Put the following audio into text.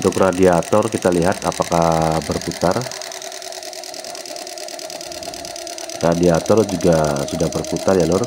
untuk radiator kita lihat apakah berputar. Radiator juga sudah berputar ya lor